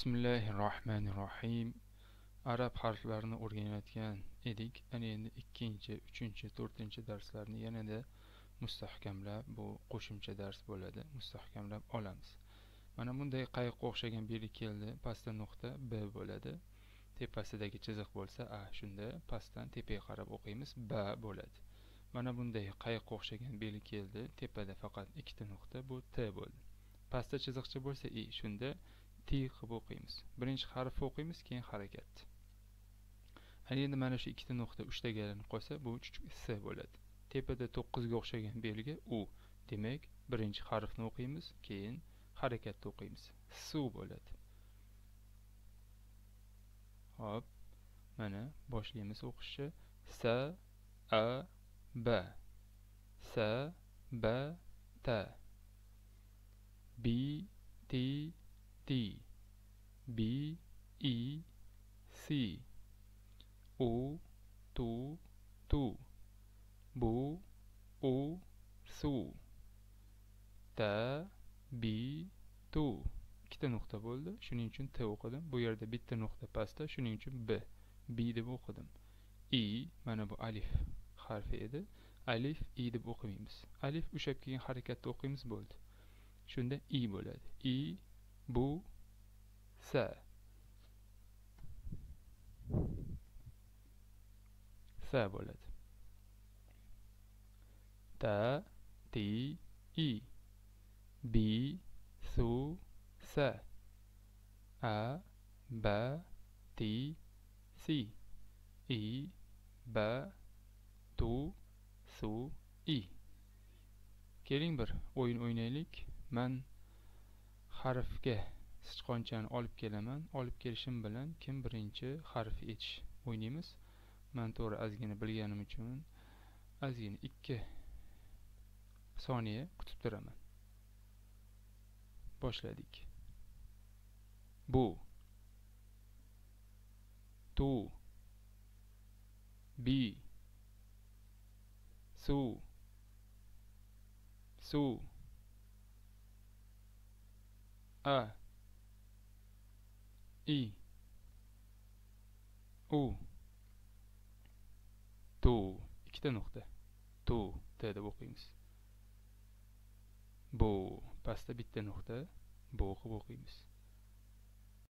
bismillahi rohmanir rohim arab harflarini o'rganayotgan edik. Ana endi ikkinchi uchinchi to'rtinchi darslarni yanada mustahkamlab bu qo'shimcha dars bo'ladi. Mustahkamlab olamiz. Mana bunday qayiqqa o'xshagan belgi keldi. Pastda nuqta b bo'ladi. Tepasidagi chiziq bo'lsa a shunda pastdan tepaga qarab o'qiymiz. B bo'ladi. Mana bunday qayiqqa o'xshagan belgi keldi. Tepada faqat ikkita nuqta bu t bo'ldi. Pastda chiziqcha bo'lsa i shunda t qilib o'qiymiz. Birinchi harfni o'qiymiz keyin harakat. Endi mana shu ikkita nuqta uchtagalarni qo'ysa bu s bo'ladi. Tepada to'qqizga o'xshagan belgi u. Demak birinchi harfni o'qiymiz keyin harakatni o'qiymiz. Suv bo'ladi. Hop mana boshlaymiz o'qishni sa a b. Sa b t. B t D B E C. O Tu Tu. Bu U Su. Ta Bi Tu. Ikkita nuqta bo'ldi. Shuning uchun t o'qidim. Bu yerda bitta nuqta pastda shuning uchun b. B deb o'qidim. I mana bu alif harfi edi. Alif i deb o'qimaymiz. Alif ushlab kelgan harakatda o'qiymiz bo'ldi. Shunda i bo'ladi. I bu se sa bo'ladi ta ti i. Bi su se a ba ti si i ba tu su i. Keling bir o'yin o'ynaylik man harfga sichqonchani olib kelaman. Olib kelishim bilan kim birinchi harf etish o'ynaymiz? Man to'g'ri ozgina bilganim uchun ozgina ikki soniya kutib turaman. Boshladik. Bu tu bi suv suv A I U Tu ikkita nuqta Tu T deb o'qiymiz Bu pastda bitta nuqta Bu qilib o'qiymiz.